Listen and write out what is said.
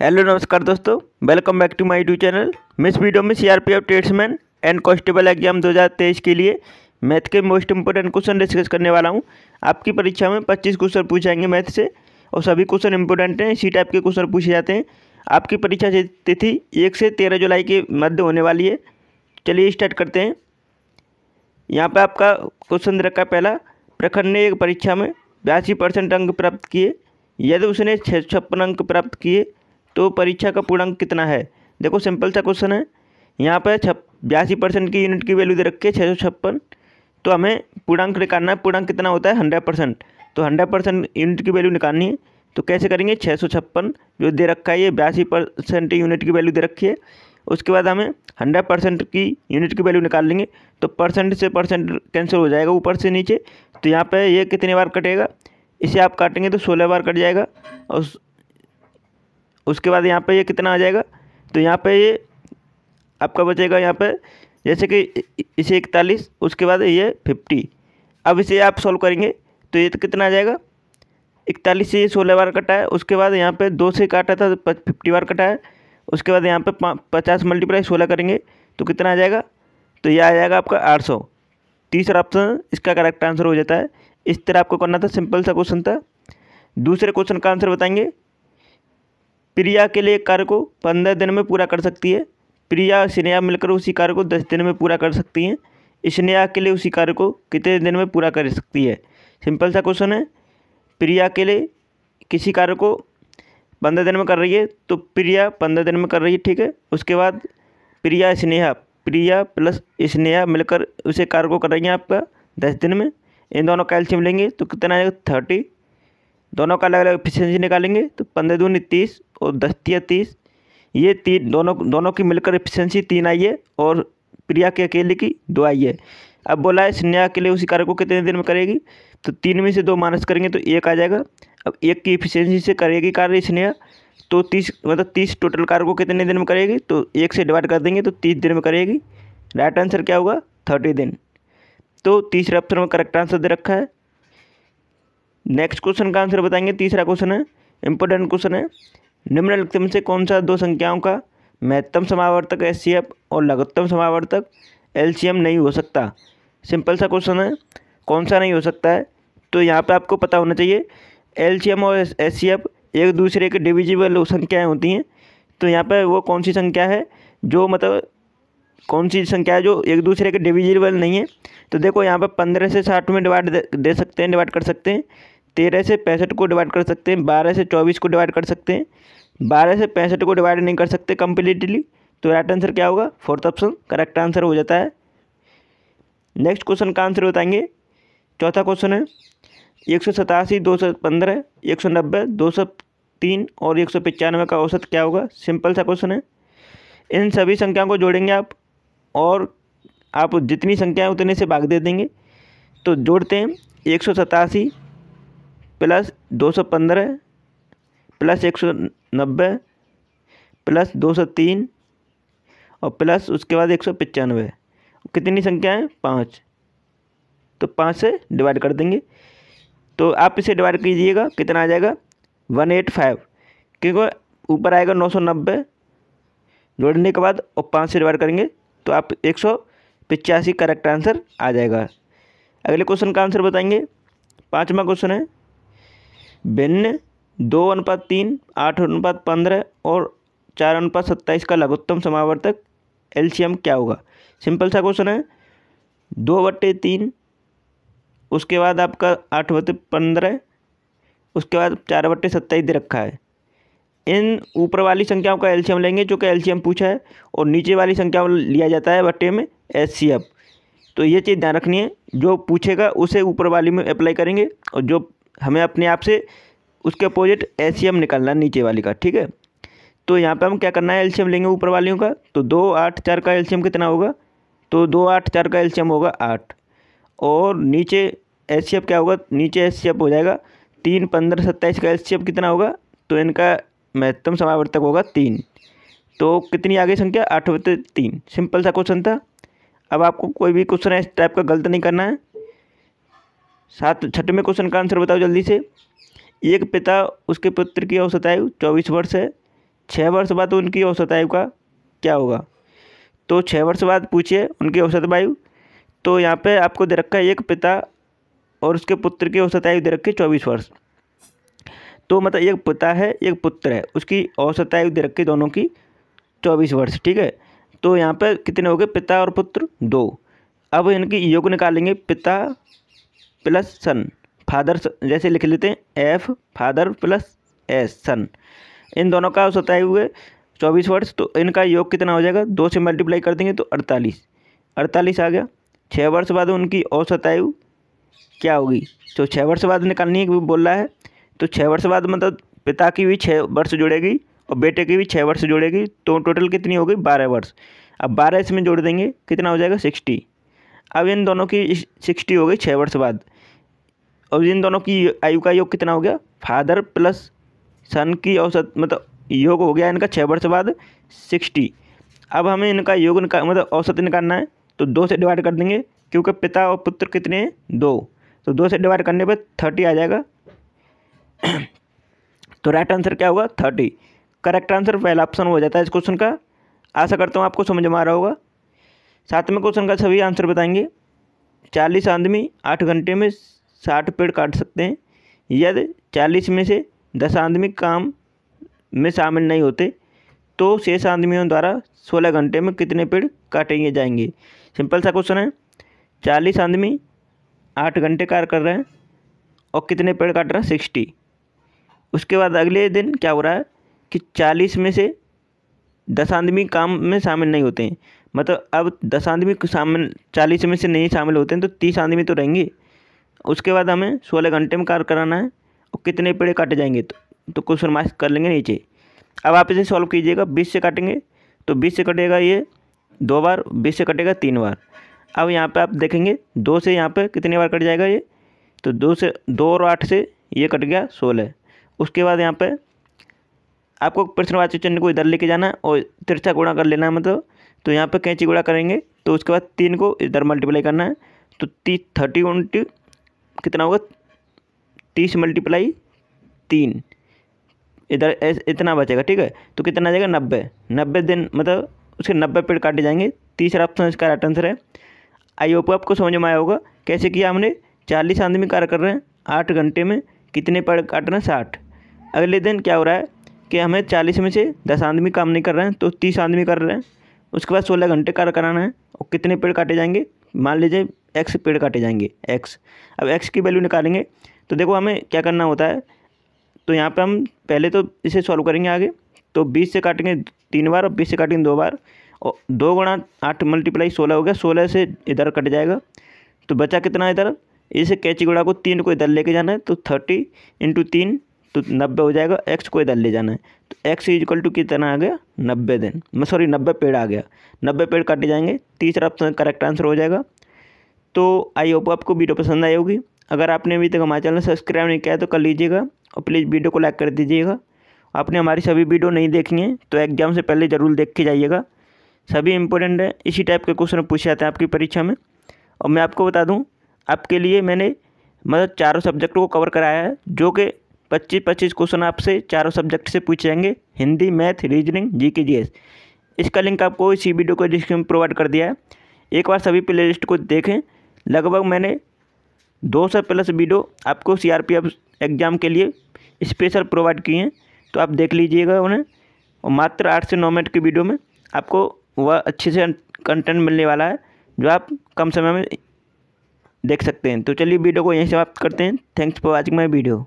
Hello नमस्कार दोस्तों। Welcome back to my YouTube channel मैं इस वीडियो में CRPF tradesman and constable exam 2023 के लिए मैथ के मोस्ट इंपोर्टेंट क्वेश्चन डिस्कस करने वाला हूँ। आपकी परीक्षा में 25 क्वेश्चन पूछे जाएँगे मैथ से और सभी क्वेश्चन इंपोर्टेंट हैं। इसी टाइप के क्वेश्चन पूछे जाते हैं। आपकी परीक्षा तिथि एक से तेरह जुलाई के मध्य होने वाली है। चलिए स्टार्ट करते हैं। यहाँ पर आपका क्वेश्चन रखा पहला। प्रखंड ने एक परीक्षा में बयासी परसेंट अंक प्राप्त किए। यदि उसने छः छप्पन अंक प्राप्त किए तो परीक्षा का पूर्णांक कितना है? देखो सिंपल सा क्वेश्चन है। यहाँ पर छप, बयासी परसेंट की यूनिट की वैल्यू दे रखी है छः सौ छप्पन। तो हमें पूर्णांक निकालना है। पूर्णांक कितना होता है? हंड्रेड परसेंट तो हंड्रेड परसेंट यूनिट की वैल्यू निकालनी है। तो कैसे करेंगे? छः सौ छप्पन जो दे रखा है, ये बयासी परसेंट यूनिट की वैल्यू दे रखी है। उसके बाद हमें हंड्रेड परसेंट की यूनिट की वैल्यू निकाल लेंगे। तो परसेंट से परसेंट कैंसिल हो जाएगा ऊपर से नीचे। तो यहाँ पे ये कितने बार कटेगा? इसे आप काटेंगे तो सोलह बार कट जाएगा। और उसके बाद यहाँ पे ये कितना आ जाएगा? तो यहाँ पे ये आपका बचेगा यहाँ पे, जैसे कि इसे इकतालीस, उसके बाद ये फिफ्टी। अब इसे आप सॉल्व करेंगे तो ये तो कितना आ जाएगा? इकतालीस से ये सोलह बार कटा है, उसके बाद यहाँ पे दो से काटा था तो फिफ्टी बार कटा है। उसके बाद यहाँ पे पचास मल्टीप्लाई सोलह करेंगे तो कितना आ जाएगा? तो ये आ जाएगा आपका आठ सौ। तीसरा ऑप्शन इसका करेक्ट आंसर हो जाता है। इस तरह आपको करना था सिंपल सा क्वेश्चन था। दूसरे क्वेश्चन का आंसर बताएँगे। प्रिया के लिए कार्य को पंद्रह दिन में पूरा कर सकती है। प्रिया स्नेहा मिलकर उसी कार्य को दस दिन में पूरा कर सकती हैं। स्नेहा के लिए उसी कार्य को कितने दिन में पूरा कर सकती है? सिंपल सा क्वेश्चन है। प्रिया के लिए किसी कार्य को पंद्रह दिन में कर रही है तो प्रिया पंद्रह दिन में कर रही है, ठीक है? उसके बाद प्रिया स्नेहा प्रिया प्लस स्नेहा मिलकर उसे कार्य को कर रही हैं आपका दस दिन में। इन दोनों कैल्शियम लेंगे तो कितना आएगा? थर्टी। दोनों का अलग अलग एफिशिएंसी निकालेंगे तो पंद्रह दूनी तीस और दस तिया तीस। ये तीन दोनों दोनों की मिलकर एफिशिएंसी तीन आई है और प्रिया के अकेले की दो आई है। अब बोला है, स्नेहा के लिए उसी कार्य को कितने दिन में करेगी? तो तीन में से दो माइनस करेंगे तो एक आ जाएगा। अब एक की एफिशिएंसी से करेगी कार्य स्नेहा तो तीस मतलब तीस टोटल कार्य को कितने दिन में करेगी? तो एक से डिवाइड कर देंगे तो तीस दिन में करेगी। राइट आंसर क्या होगा? थर्टी दिन। तो तीसरे ऑप्शन में करेक्ट आंसर दे रखा है। नेक्स्ट क्वेश्चन का आंसर बताएँगे, तीसरा क्वेश्चन है इंपॉर्टेंट क्वेश्चन है। निम्नलिखित में से कौन सा दो संख्याओं का महत्तम समावर्तक एस और लघुत्तम समावर्तक एलसीएम नहीं हो सकता? सिंपल सा क्वेश्चन है, कौन सा नहीं हो सकता है? तो यहाँ पे आपको पता होना चाहिए एलसीएम और एस एक दूसरे के डिविजिबल संख्याएँ होती हैं। तो यहाँ पर वो कौन सी संख्या है जो मतलब कौन सी संख्या है जो एक दूसरे के डिविजिबल नहीं है? तो देखो, यहाँ पर पंद्रह से साठ में डिवाइड दे सकते हैं डिवाइड कर सकते हैं। तेरह से पैंसठ को डिवाइड कर सकते हैं, बारह से चौबीस को डिवाइड कर सकते हैं, बारह से पैंसठ को डिवाइड नहीं कर सकते कम्प्लीटली तो राइट आंसर क्या होगा? फोर्थ ऑप्शन करेक्ट आंसर हो जाता है। नेक्स्ट क्वेश्चन का आंसर बताएँगे। चौथा क्वेश्चन है, एक सौ सतासी, दो सौ पंद्रह, एक सौ नब्बे, दो सौ तीन और एक सौ पचानवे का औसत क्या होगा? सिंपल सा क्वेश्चन है। इन सभी संख्याओं को जोड़ेंगे आप, और आप जितनी संख्या है उतने से भाग दे देंगे। तो जोड़ते हैं, एक सौ सतासी प्लस दो सौ पंद्रह, प्लस एक सौ नब्बे, प्लस दो सौ तीन और प्लस उसके बाद एक सौ पचानवे। कितनी संख्या है पाँच। तो पाँच से डिवाइड कर देंगे। तो आप इसे डिवाइड कीजिएगा, कितना आ जाएगा? वन एट फाइव क्योंकि ऊपर आएगा नौ सौ नब्बे। जोड़ने के बाद और पाँच से डिवाइड करेंगे तो आप एक सौ पचासी करेक्ट आंसर आ जाएगा। अगले क्वेश्चन का आंसर बताएँगे। पाँचवा क्वेश्चन है भिन्न, दो अनुपात तीन, आठ अनुपात पंद्रह और चार अनुपात सत्ताईस का लघुत्तम समावर्तक एलसीएम क्या होगा? सिंपल सा क्वेश्चन है। दो बट्टे तीन, उसके बाद आपका आठ बट्टे पंद्रह, उसके बाद चार बट्टे सत्ताईस दे रखा है। इन ऊपर वाली संख्याओं का एलसीएम लेंगे जो कि एलसीएम पूछा है और नीचे वाली संख्या लिया जाता है बट्टे में एच तो ये चीज़ ध्यान रखनी है, जो पूछेगा उसे ऊपर वाली में अप्लाई करेंगे और जो हमें अपने आप से उसके अपोजिट एच निकालना है नीचे वाली का, ठीक है? तो यहाँ पे हम क्या करना है एलसीएम लेंगे ऊपर वालियों का तो दो आठ चार का एलसीएम कितना होगा? तो दो आठ चार का एलसीएम होगा आठ। और नीचे एच क्या होगा? नीचे एच हो जाएगा तीन पंद्रह सत्ताईस का एच कितना होगा? तो इनका महत्तम समावर्तक होगा तीन। तो कितनी आगे संख्या? आठ बते तीन। सिंपल सा क्वेश्चन था। अब आपको कोई भी क्वेश्चन इस टाइप का, गलत नहीं करना है। सात, छठवें क्वेश्चन का आंसर बताओ जल्दी से। एक पिता उसके पुत्र की औसत आयु चौबीस वर्ष है। छः वर्ष बाद उनकी औसत आयु का क्या होगा? तो छः वर्ष बाद पूछिए, उनकी औसत आयु। तो यहाँ पे आपको दे रखा है एक पिता और उसके पुत्र की औसत आयु दे रखी है चौबीस वर्ष। तो मतलब एक पिता है, एक पुत्र है, उसकी औसत आयु दे रखी दोनों की चौबीस वर्ष, ठीक है? तो यहाँ पर कितने हो गए? पिता और पुत्र दो। अब इनकी योग निकालेंगे, पिता प्लस सन, फादर जैसे लिख लेते हैं, F, father plus S, son. इन दोनों का औसत आयु है चौबीस वर्ष तो इनका योग कितना हो जाएगा? दो से मल्टीप्लाई कर देंगे तो अड़तालीस। अड़तालीस आ गया। छः वर्ष बाद उनकी औसत आयु क्या होगी? तो छः वर्ष बाद निकालनी है बोल रहा है। तो छः वर्ष बाद मतलब पिता की भी छः वर्ष जुड़ेगी और बेटे की भी छः वर्ष जुड़ेगी तो टोटल कितनी हो गई बारह वर्ष। अब बारह इसमें जोड़ देंगे, कितना हो जाएगा? सिक्सटी। अब इन दोनों की सिक्सटी हो गई छः वर्ष बाद। और इन दोनों की आयु का योग कितना हो गया? फादर प्लस सन की औसत मतलब योग हो गया इनका छः वर्ष बाद सिक्सटी अब हमें इनका योग निका मतलब औसत निकालना है तो दो से डिवाइड कर देंगे, क्योंकि पिता और पुत्र कितने हैं? दो. तो दो से डिवाइड करने पर थर्टी आ जाएगा। तो राइट आंसर क्या होगा? थर्टी करेक्ट आंसर पहला ऑप्शन हो जाता है इस क्वेश्चन का। आशा करता हूँ आपको समझ में आ रहा होगा। सातवें क्वेश्चन का सभी आंसर बताएँगे। चालीस आदमी आठ घंटे में साठ पेड़ काट सकते हैं। यदि चालीस में से दस आदमी काम में शामिल नहीं होते तो शेष आदमियों द्वारा सोलह घंटे में कितने पेड़ काटेंगे जाएँगे? सिंपल सा क्वेश्चन है। चालीस आदमी आठ घंटे कार्य कर रहे हैं और कितने पेड़ काट रहे हैं? सिक्सटी। उसके बाद अगले दिन क्या हो रहा है कि चालीस में से दस आदमी काम में शामिल नहीं होते हैं। मतलब अब दस आदमी शामिल, चालीस में से नहीं शामिल होते हैं तो तीस आदमी तो रहेंगे। उसके बाद हमें सोलह घंटे में कार्य कराना है और कितने पेड़ काटे जाएँगे तो तो क्वेश्चन मार्क्स कर लेंगे नीचे। अब आप इसे सॉल्व कीजिएगा, बीस से काटेंगे तो बीस से कटेगा ये दो बार, बीस से कटेगा तीन बार। अब यहाँ पे आप देखेंगे, दो से यहाँ पे कितने बार कट जाएगा ये? तो दो से, दो और आठ से ये कट गया सोलह। उसके बाद यहाँ पे आपको प्रश्नवाची चिन्ह को इधर लेके जाना है और तिरछा गुणा कर लेना है मतलब। तो यहाँ पे कैंची गुणा करेंगे तो उसके बाद तीन को इधर मल्टीप्लाई करना है तो ती थर्टी उनटी कितना होगा? तीस मल्टीप्लाई तीन। इधर इतना बचेगा, ठीक है? तो कितना आ जाएगा? नब्बे। नब्बे दिन मतलब उसके नब्बे पेड़ काटे जाएँगे। तीसरा ऑप्शन इसका राइट आंसर है। आई होप आपको समझ में आया होगा। कैसे किया हमने? चालीस आदमी कार्य कर रहे हैं। आठ घंटे में कितने पेड़ काट रहे हैं? साठ। अगले दिन क्या हो रहा है कि हमें चालीस में से दस आदमी काम नहीं कर रहे हैं तो तीस आदमी कर रहे हैं। उसके बाद सोलह घंटे कार्य कराना है और कितने पेड़ काटे जाएँगे? मान लीजिए एक्स पेड़ काटे जाएँगे एक्स अब एक्स की वैल्यू निकालेंगे तो देखो हमें क्या करना होता है। तो यहाँ पे हम पहले तो इसे सॉल्व करेंगे आगे। तो बीस से काटेंगे तीन बार और बीस से काटेंगे दो बार। और दो गुणा आठ मल्टीप्लाई सोलह हो गया, सोलह से इधर कट जाएगा। तो बचा कितना इधर? इसे कैची गुणा को तीन को इधर लेके जाना है तो थर्टी इंटू तीन तो नब्बे हो जाएगा एक्स को इधर ले जाना है। तो एक्स इजक्वल टू कितना आ गया? नब्बे दिन। मैं सॉरी नब्बे पेड़ आ गया। नब्बे पेड़ काटे जाएँगे। तीसरा ऑप्शन करेक्ट आंसर हो जाएगा। तो आई होप आपको वीडियो पसंद आई होगी। अगर आपने अभी तक हमारे चैनल सब्सक्राइब नहीं किया तो कर लीजिएगा और प्लीज़ वीडियो को लाइक कर दीजिएगा। आपने हमारी सभी वीडियो नहीं देखी हैं तो एग्ज़ाम से पहले ज़रूर देख के जाइएगा। सभी इंपॉर्टेंट है। इसी टाइप के क्वेश्चन पूछे जाते हैं आपकी परीक्षा में। और मैं आपको बता दूँ, आपके लिए मैंने मतलब चारों सब्जेक्ट को कवर कराया है, जो कि पच्चीस पच्चीस क्वेश्चन आपसे, चारों सब्जेक्ट से पूछे जाएँगे। हिंदी मैथ रीजनिंग जी के जी एस इसका लिंक आपको इसी वीडियो को डिस्क्रिप्शन में प्रोवाइड कर दिया है। एक बार सभी प्ले लिस्ट को देखें। लगभग मैंने दो सौ प्लस वीडियो आपको C R P F exam के लिए स्पेशल प्रोवाइड किए हैं। तो आप देख लीजिएगा उन्हें। और मात्र आठ से नौ मिनट की वीडियो में आपको वह अच्छे से कंटेंट मिलने वाला है, जो आप कम समय में देख सकते हैं। तो चलिए वीडियो को यहीं समाप्त करते हैं। Thanks for watching my video